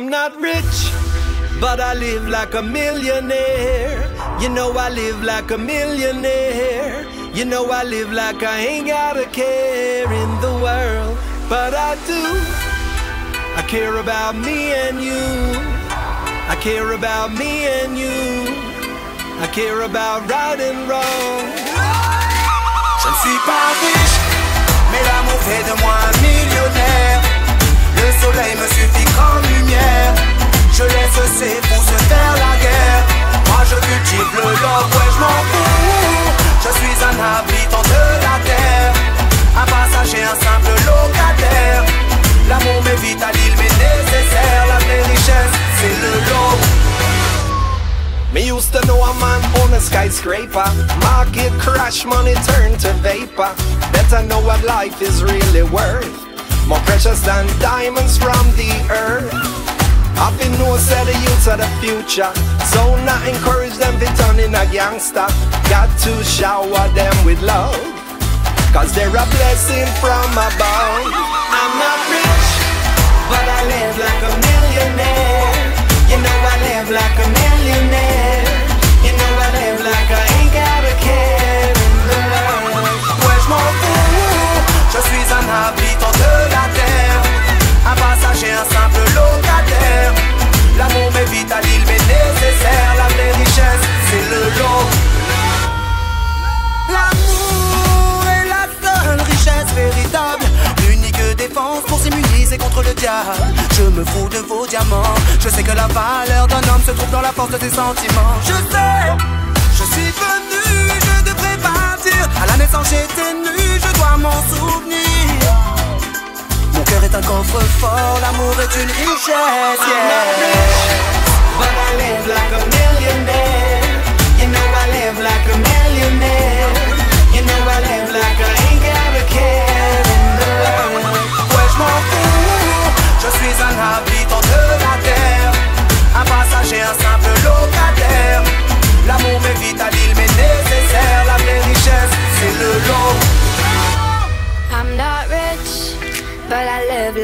I'm not rich, but I live like a millionaire. You know I live like a millionaire. You know I live like I ain't got a care in the world, but I do. I care about me and you. I care about me and you. I care about right and wrong. Je ne suis pas riche, a man on a skyscraper. Market crash, money turn to vapor. Better know what life is really worth. More precious than diamonds from the earth. I've been no set the youths of the future. So not encourage them to turn in a gangster. Got to shower them with love. Cause they're a blessing from above. I'm not rich, but I live contre le diable. Je me fous de vos diamants. Je sais que la valeur d'un homme se trouve dans la force de ses sentiments. Je sais, je suis venu, je devrais partir. À la naissance j'étais nu, je dois m'en souvenir. Mon cœur est un coffre fort, l'amour est une richesse.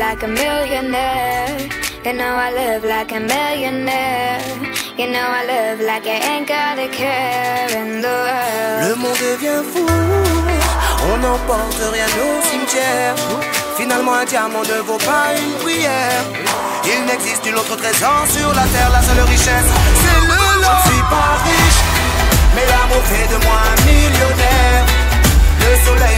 Like a millionaire. You know I live like a millionaire. You know I live like I ain't got a care in the world. Le monde devient fou. On n'emporte rien au cimetière. Finalement, un diamant ne vaut pas une prière. Il n'existe nul autre trésor sur la terre. La seule richesse, c'est le lot. Je suis pas riche, mais l'amour fait de moi un millionnaire. Le soleil